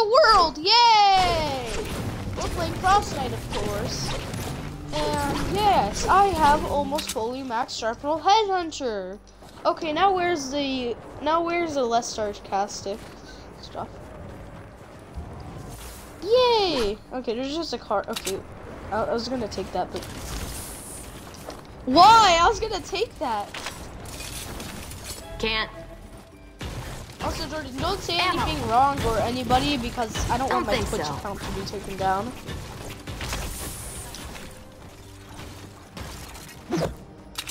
the world! Yay! We're playing Cross Knight, of course. And yes, I have almost fully maxed Sharp Roll Headhunter. Okay, now where's the now where's the less sarcastic stuff? Yay! Okay, there's just a car. Okay, I, I was gonna take that, but why? I was gonna take that. Can't. Also, Jordan, don't say anything wrong or anybody because I don't, Don't want my Twitch so. account to be taken down.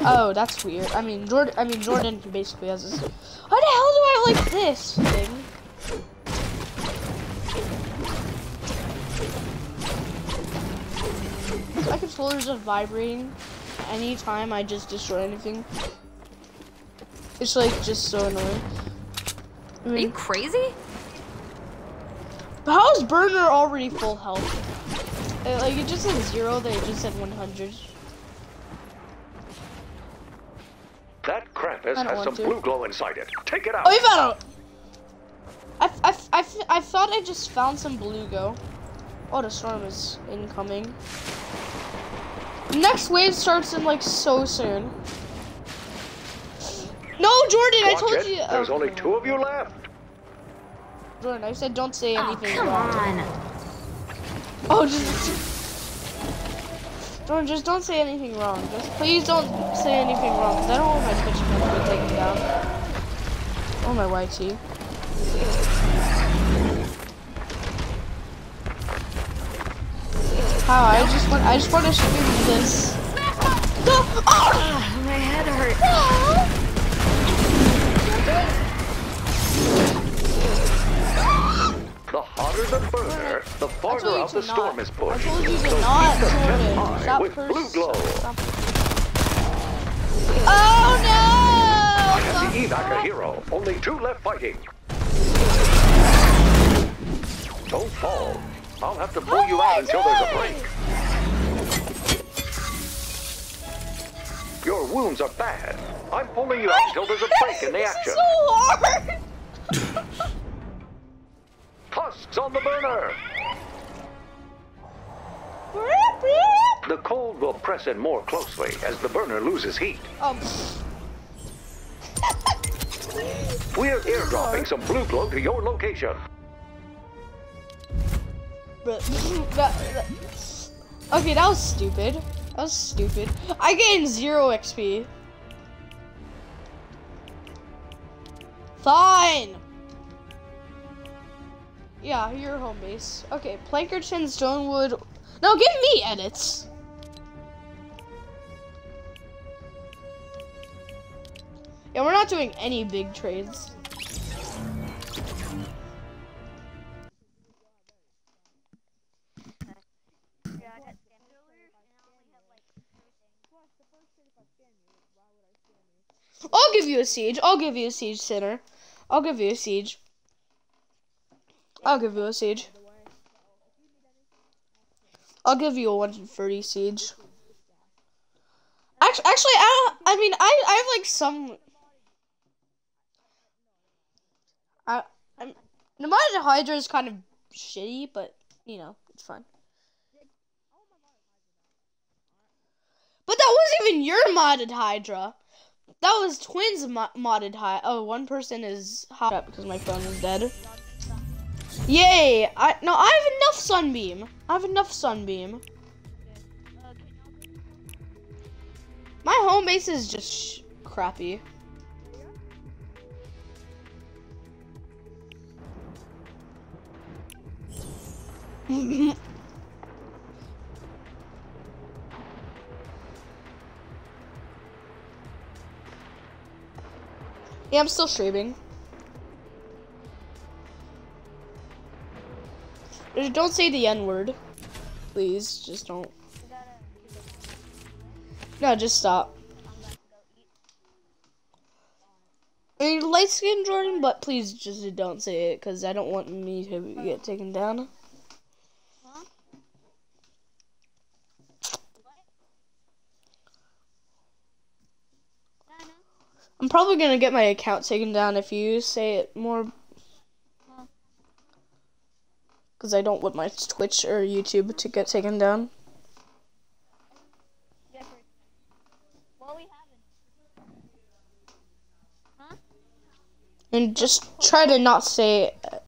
Oh, that's weird. I mean, Jordan. I mean, Jordan basically has this. Why the hell do I have like this thing? My controller's just vibrating anytime I just destroy anything. It's like just so annoying. I Are you crazy? But how is Burner already full health? Uh, like it just said zero, they just said 100. That Krampus has some to. blue glow inside it. Take it out. Oh, you found it! I, I, I, I thought I just found some blue go. Oh, the storm is incoming. Next wave starts in like so soon. No, Jordan, I told it. you. There's oh, only two of you left. Jordan, I said don't say Oh, anything come wrong. on. Oh, just. Jordan, just don't say anything wrong. Just please don't say anything wrong, because I don't want my Twitch account to be taken down. Oh my YT. How? I just want. I just want to stream this. No! Oh! Ah, my head hurts. The hotter the burner, the farther out the not. storm is pushed. I told you to So not, keep the temp Jordan. high Stop with blue glow. stop- Oh no! Have to evac a hero. Only two left fighting. Don't fall. I'll have to pull oh you out until there's a break. Your wounds are bad. I'm pulling you out until there's a break in the action. so hard. Husks on the burner. The cold will press in more closely as the burner loses heat. um. We're airdropping some blue glow to your location. But that, that- okay, that was stupid. That was stupid. I gained zero XP. Fine. Yeah, your home base. Okay, Plankerton, Stonewood. No, give me edits. Yeah, we're not doing any big trades. I'll give you a siege. I'll give you a siege center. I'll give you a siege. I'll give you a siege. I'll give you a 130 siege. Actually, actually, I. I mean, I I have like some. I I'm the modded Hydra is kind of shitty, but you know it's fun. But that wasn't even your modded Hydra. That was Twins mo- modded high. Oh, one person is hot up because my phone is dead. Yay! I no, I have enough sunbeam. I have enough sunbeam. My home base is just crappy. yeah, I'm still streaming. Don't say the N word. Please, just don't. No, just stop. I mean, light skin Jordan, but please just don't say it because I don't want me to get taken down. I'm probably gonna get my account taken down if you say it more. Because I don't want my Twitch or YouTube to get taken down. What we having? Huh? And just try to not say. Uh,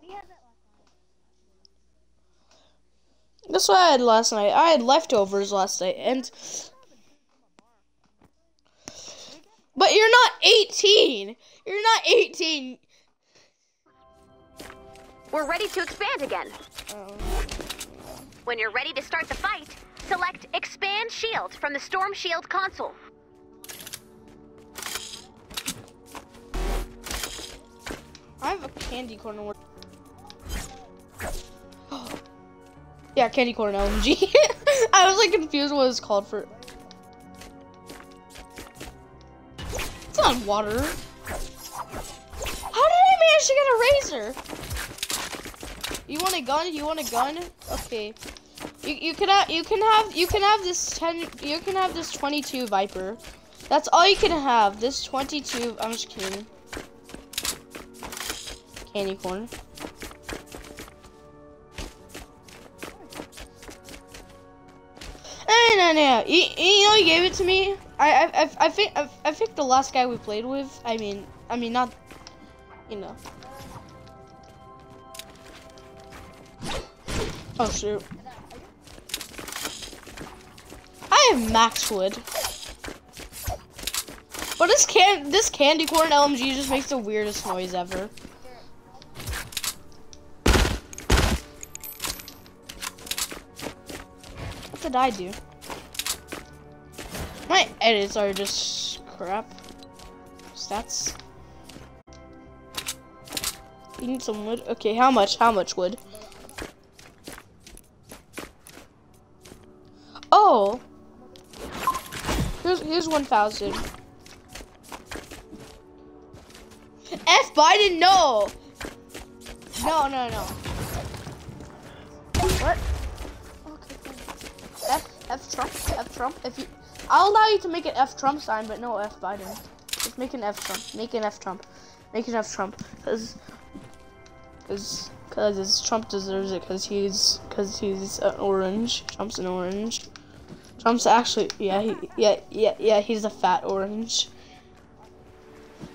we had that last night. That's what I had last night. I had leftovers last night, and. But you're not 18. You're not 18. We're ready to expand again. When you're ready to start the fight, select Expand Shield from the Storm Shield console. I have a candy corn. yeah, candy corn LMG. I was like confused what it's called for. It's not water. How did I manage to get a razor? You want a gun? You want a gun? Okay. You you can have you can have you can have this ten you can have this twenty two Viper. That's all you can have. This twenty two. I'm just kidding. Candy corn. Hey, no, no. You, you know, you gave it to me. I, I, I, I think, I, I think the last guy we played with. I mean, I mean, not, you know. Oh shoot. I have max wood. But this can this candy corn LMG just makes the weirdest noise ever. What did I do? My edits are just crap. Stats. You need some wood? Okay, how much? How much wood? Here's, here's 1,000. F Biden, no! No, no, no. What? F, F Trump, F Trump. If you, I'll allow you to make an F Trump sign, but no F Biden. Just make an F Trump. Make an F Trump. Make an F Trump. Cause, cause, cause Trump deserves it. Cause he's, cause he's an orange. Trump's an orange. Trump's actually, yeah, he, yeah, yeah, yeah. He's a fat orange.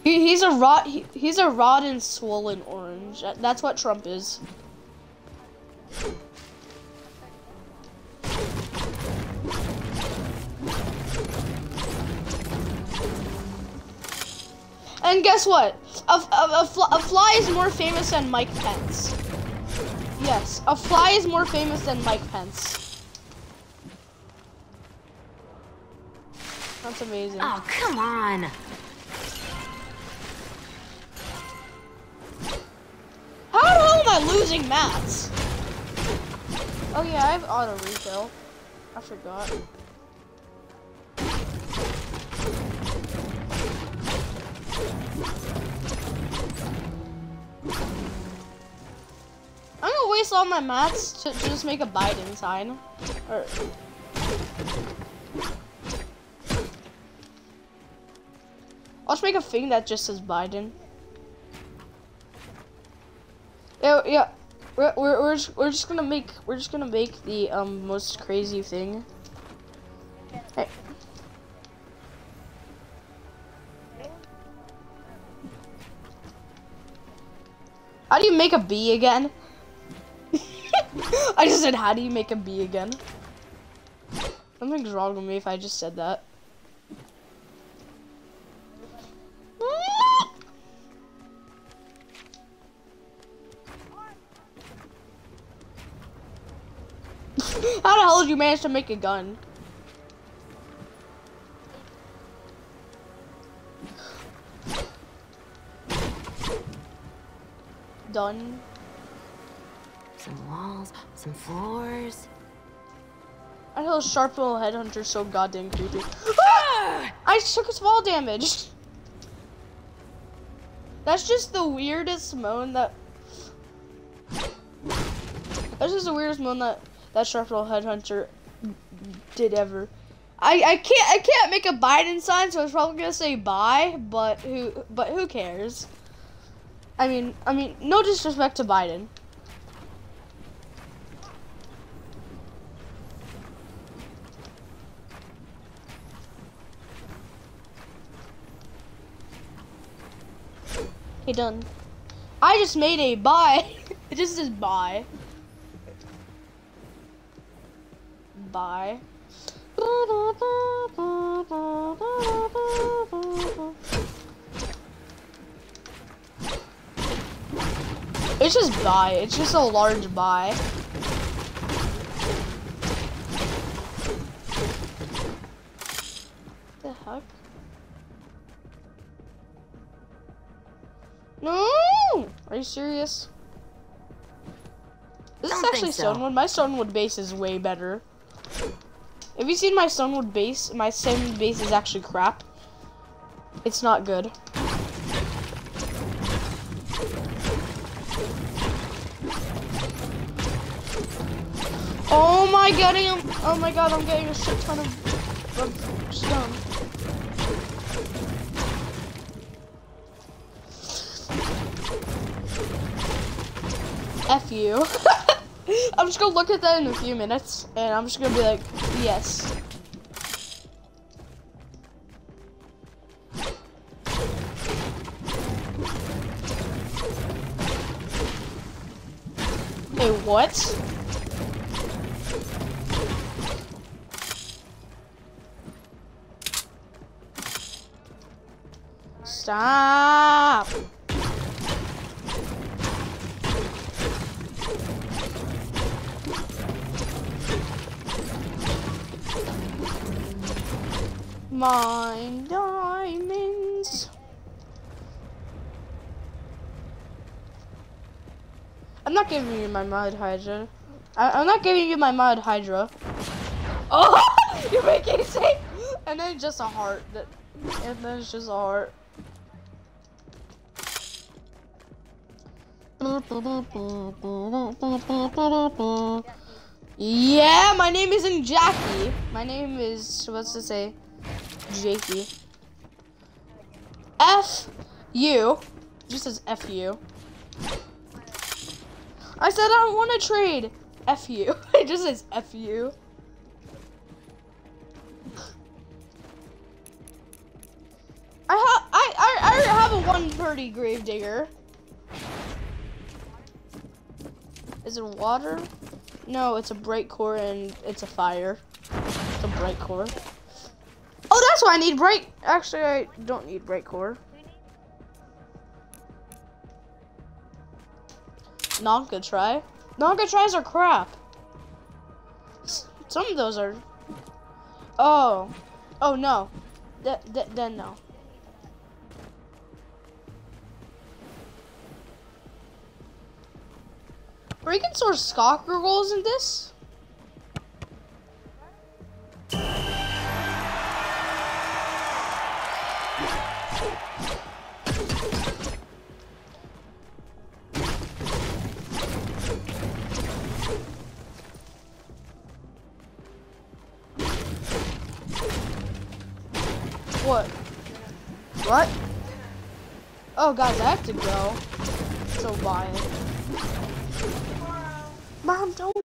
He, he's a rot. He, he's a and swollen orange. That's what Trump is. And guess what? A, a, a, fly, a fly is more famous than Mike Pence. Yes, a fly is more famous than Mike Pence. That's amazing. Oh, come on. How the hell am I losing mats? Oh yeah, I have auto refill. I forgot. I'm gonna waste all my mats to, just make a Biden sign. Or Just make a thing that just says Biden. Yeah, yeah. We're, we're, we're, just, we're just gonna make we're just gonna make the um most crazy thing. Hey. How do you make a bee again? I just said how do you make a bee again? Something's wrong with me if I just said that. How the hell did you manage to make a gun? Done. Some walls, some floors. I know sharp little headhunter's so goddamn creepy. Ah! I took his fall damage. That's just the weirdest moan that. That's just the weirdest moan that that sharp little headhunter did ever. I, I can't I can't make a Biden sign, so I was probably gonna say bye, but who but who cares? I mean I mean no disrespect to Biden. Okay, done. I just made a bye. it just says bye. Buy. It's just buy. It's just a large buy. The heck? No! Are you serious? This is Don't actually think so. Stonewood. My Stonewood base is way better. Have you seen my Stonewood base? My Stonewood base is actually crap. It's not good. Oh my god, I'm, oh my god, I'm getting a shit ton of, of stone. F you. Just gonna look at that in a few minutes, and I'm just gonna be like, yes. Hey, what? Stop! Mine diamonds. I'm not giving you my mud hydra. I, I'm not giving you my mud hydra. Oh, you're making it. And then just a heart. That, and then it's just a heart. Yeah, my name isn't Jackie. My name is what's to say, Jakey. F you. Just says F you. I said I don't want to trade. F you. It just says F you. I have I, I I have a one pretty grave digger. Is it water? No, it's a bright core and it's a fire. It's a bright core. That's why I need bright. Actually, I don't need bright core. Nonka try. Nonka tries are crap. S- Some of those are. Oh, oh no. Th- th- then no. Or you can source soccer goals in this. What? Oh, guys, I have to go. So bye. Mom, don't